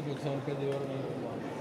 की नुकसान का जीवन नहीं